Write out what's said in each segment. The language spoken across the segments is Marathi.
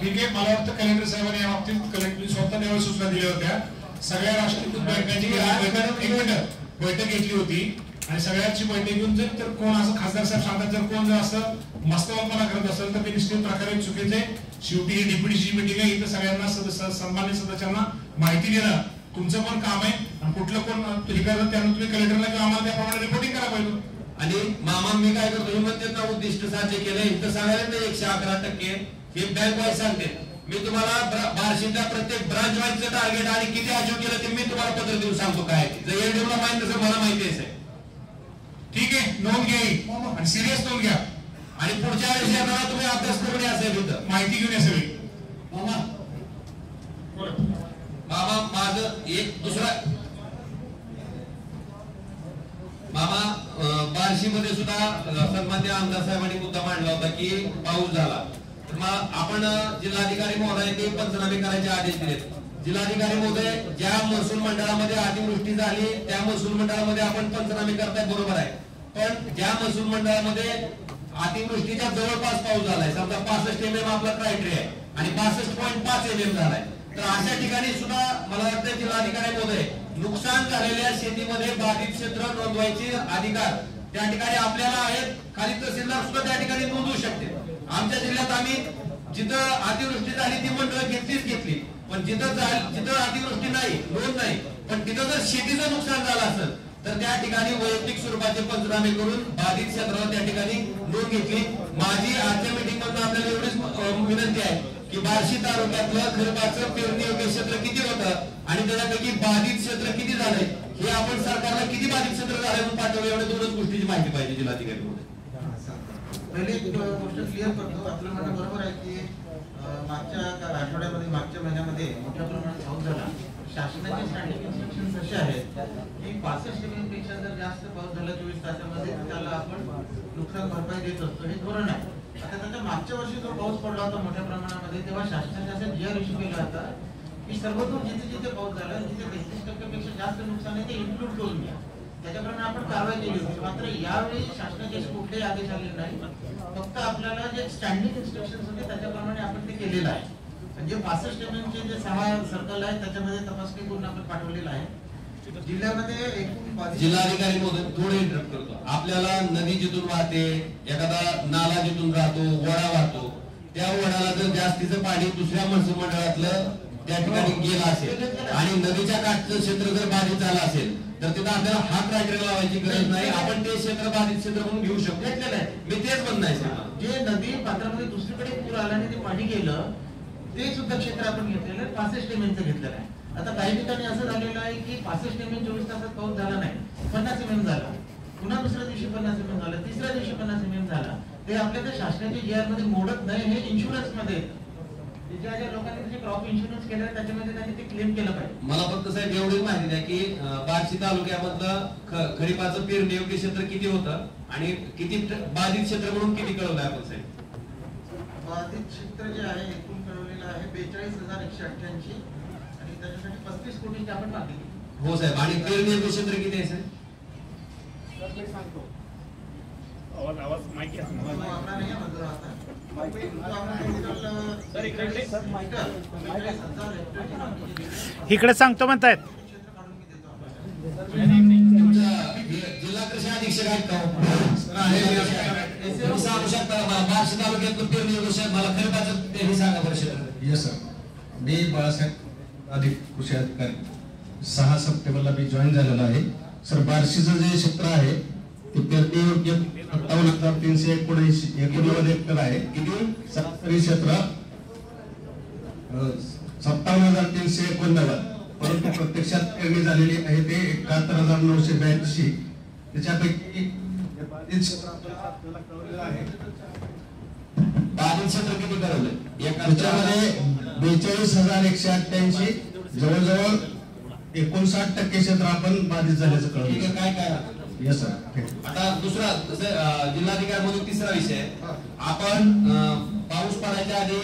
ठीक आहे मला वाटतं कलेक्टर साहेबांनी या बाबतीत कलेक्टर स्वतः निवड सूचना दिल्या होत्या. सगळ्या राष्ट्रीयकृत बँकांची बैठक एक मिनिट. बैठक घेतली होती. आणि सगळ्यांची बैठक घेऊन जर तर कोण असं खासदार साहेब सांगतात जर कोण जर असं मस्तवापणा करत असेल तर ते निश्चित प्रकारे चुकीचे. शेवटी ही डीपीडीची मिटिंग आहे. इथं सगळ्यांना सदस्य सन्मान्य सदस्यांना माहिती देणं तुमचं पण काम आहे. आणि कुठलं कोण हे करत त्यानं तुम्ही कलेक्टरला किंवा आम्हाला त्याप्रमाणे रिपोर्टिंग करा पाहिजे. आणि मामा मी काय करतो हे म्हणते ना उद्दिष्ट साध्य केलंय इथं सांगायला एकशे अकरा टक्के हे बँक वाईज सांगते मी तुम्हाला बार्शीच्या बार्शीतल्या प्रत्येक ब्रांच वाईजचं टार्गेट आणि किती अचीव केलं ते मी तुम्हाला पत्र देऊन सांगतो काय आहे. जर एलडीओला नसेल मला माहिती आहे ठीक आहे? नोंद घ्या आणि सिरियस नोंद घ्या. आणि पुढच्या वेळेस येताना तुम्ही अभ्यास करून या इथं. माहिती घेऊन या सगळी. मामा. मामा माझं एक दुसरा मामा बार्शी मध्ये सुद्धा सन्मान्य आमदार साहेबांनी मुद्दा मांडला होता की पाऊस झाला. मग आपण जिल्हाधिकारी महोदयांनी पंचनामे करायचे आदेश दिलेत. जिल्हाधिकारी महोदय ज्या महसूल मंडळामध्ये अतिवृष्टी झाली त्या महसूल मंडळामध्ये आपण पंचनामे करताय बरोबर आहे. पण ज्या महसूल मंडळामध्ये अतिवृष्टीच्या जवळपास पाऊस झालाय समजा पासष्ट एम एम आपला क्रायटेरिया आहे आणि पासष्ट पॉईंट पाच एम एम झालाय तर अशा ठिकाणी सुद्धा मला वाटतं जिल्हाधिकारी महोदय नुकसान झालेल्या शेतीमध्ये बाधित क्षेत्र नोंदवायचे अधिकार त्या ठिकाणी आपल्याला आहेत. खाली तहसीलदार सुद्धा त्या ठिकाणी नोंदवू शकते आमच्या जिल्ह्यात आम्ही जिथं अतिवृष्टी झाली ती मंडळ घेतलीच घेतली. पण जिथं जिथं अतिवृष्टी नाही लोन नाही पण तिथं जर शेतीचं नुकसान झालं असेल तर त्या ठिकाणी वैयक्तिक स्वरूपाचे पंचनामे करून बाधित क्षेत्रावर त्या ठिकाणी नोंद घेतली. माझी आजच्या मीटिंग मधून आपल्याला एवढीच विनंती आहे की बार्शी तालुक्यातलं खरपाचं पेरणी योग्य क्षेत्र किती होतं आणि त्याच्यापैकी बाधित क्षेत्र किती झालंय हे आपण सरकारला किती बाधित क्षेत्र झालंय म्हणून पाठवलं एवढ्या दोनच गोष्टीची माहिती पाहिजे जिल्हाधिकारी म्हणून पहिली गोष्ट क्लिअर करतो. आपलं म्हणणं बरोबर आहे की मागच्या आठवड्यामध्ये मागच्या महिन्यामध्ये मोठ्या प्रमाणात पाऊस झाला. शासनाचे स्टँडिंग इन्स्ट्रक्शन असे आहेत की पासष्टपेक्षा जर जास्त पाऊस झाला चोवीस तासामध्ये त्याला आपण नुकसान भरपाई देत असतो. हे धोरण आहे. आता त्याच्या मागच्या वर्षी जो पाऊस पडला होता मोठ्या प्रमाणामध्ये तेव्हा शासनाने असं जी आर इश्यू केला होता की सर्वतून जिथे जिथे पाऊस झाला तिथे तेहतीस टक्क्यापेक्षा जास्त नुकसान आहे ते इन्क्लूड करून घ्या. त्याच्याप्रमाणे आपण कारवाई केली होती. मात्र यावेळी शासनाचे असे कुठलेही आदेश आले नाही फक्त आपल्याला जे स्टँडिंग इन्स्ट्रक्शन होते त्याच्याप्रमाणे आपण ते केलेलं आहे. म्हणजे पासष्ट एमएमचे जे सहा सर्कल आहेत त्याच्यामध्ये तपासणी करून आपण पाठवलेलं आहे. जिल्ह्यामध्ये एकूण जिल्हाधिकारी महोदय थोडे इंटरप्ट करतो. आपल्याला नदी जिथून वाहते एखादा नाला जिथून राहतो वडा वाहतो त्या वडाला जर जास्तीचं पाणी दुसऱ्या महसूल मंडळातलं त्या ठिकाणी गेलं असेल. आणि नदीच्या काठचं क्षेत्र जर बाधित झालं असेल तर तिथं आपल्याला हा क्रायटेरिया लावायची गरज नाही. आपण ते क्षेत्र बाधित क्षेत्र म्हणून घेऊ शकतो. मी तेच म्हणणं आहे. जे नदी पात्रामध्ये दुसरीकडे पूर आला आणि ते पाणी गेलं ते सुद्धा क्षेत्र आपण घेतलेलं आहे. पासष्ट एम घेतलेलं आहे. आता काही ठिकाणी असं झालेलं आहे की पासष्ट एम चोवीस तासात पाऊस झाला नाही. पन्नास एम झाला. पुन्हा दुसऱ्या दिवशी पन्नास एम झाला. तिसऱ्या दिवशी पन्नास एम झाला. ते आपल्या त्या शासनाच्या जी आरमध्ये मोडत नाही. हे इन्शुरन्समध्ये मला फक्त साहेब एवढीच माहिती द्या की बार्शी तालुक्यामधलं ख- खरीपाचं पेरणी योग्य क्षेत्र किती होतं? आणि किती बाधित क्षेत्र म्हणून किती कळवलंय आपण साहेब? बाधित क्षेत्र जे आहे एकूण कळवलेलं आहे बेचाळीस हजार एकशे अठ्ठ्याऐंशी. आणि त्याच्यासाठी पस्तीस कोटीची आपण मागणी केली. हो साहेब. आणि पेरणी योग्य क्षेत्र किती आहे साहेब? आवाज आवाज माहिती आहे इकडे सांगतो म्हणतायत. जिल्हा कृषी अधीक्षक आहेत सांगू शकता मला बार्शी तालुक्यातलं पेरणी मला सांगा येस सर मी बाळासाहेब अधिक कृषी अधिकारी. सहा सप्टेंबरला मी जॉईन झालेलो आहे. सर बार्शीचं जे क्षेत्र आहे सत्तावन्न हजार तीनशे एकोणऐंशी एकोणनव्वद हेक्टर आहे. किती? सरासरी क्षेत्र. सत्तावन्न हजार तीनशे एकोणनव्वद. परंतु प्रत्यक्षात पेरणी झालेली आहे ते एकाहत्तर हजार नऊशे ब्याऐंशी. त्याच्यापैकी बाधित क्षेत्र किती एका त्याच्यामध्ये बेचाळीस हजार एकशे अठ्ठ्याऐंशी. जवळजवळ एकोणसाठ टक्के क्षेत्र आपण बाधित झाल्याचं कळलं काय काय? येस सर आता दुसरा जसं, जिल्हाधिकारी म्हणून तिसरा विषय. आपण पाऊस पडायच्या आधी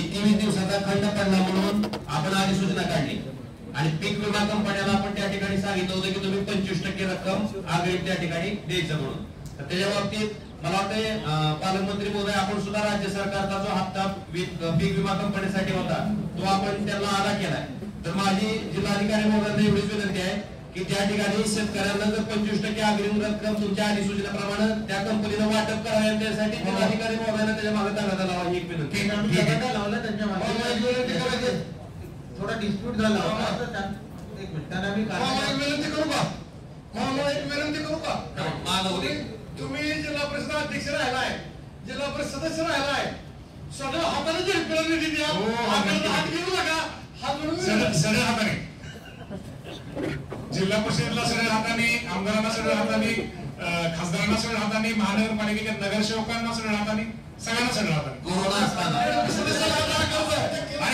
एकवीस दिवसाचा खंड पडला म्हणून आपण आधी सूचना काढली. आणि पीक विमा कंपन्याला आपण त्या ठिकाणी सांगितलं होतं की तुम्ही पंचवीस टक्के रक्कम आगळी त्या ठिकाणी द्यायचं म्हणून. तर त्याच्या बाबतीत मला वाटते पालकमंत्री महोदय आपण सुद्धा राज्य सरकारचा जो हप्ता पीक विमा कंपनीसाठी होता तो आपण त्यांना अदा केलाय. तर माझी जिल्हाधिकारी महोदयांना एवढीच विनंती आहे की त्या ठिकाणी शेतकऱ्यांना जर पंचवीस टक्के अग्रिम रक्कम तुमच्या अधिसूचनेप्रमाणे त्या कंपनीनं वाटप करावे त्यासाठी जिल्हाधिकारी महोदयांना त्याच्यामागे तगादा लावा ही एक विनंती. लावला त्यांच्या मागे. हो. थोडा डिस्प्यूट झाला त्या- एक मिनिट त्यांना मी विनंती करू का? मला एक विनंती करू का? तुम्ही- जिल्हा परिषद अध्यक्ष राहिलाय. जिल्हा परिषद सदस्य राहिलाय. सगळं हाताने निधी द्या. हो. हात घेऊ नका. हात सरळ हाताने. जिल्हा परिषदेला सरळ हाताने आमदारांना सरळ हाताने खासदारांना सरळ हाताने महानगरपालिकेच्या नगरसेवकांना सरळ हाताने सगळ्यांना सरळ हाताने कोरोना असताना.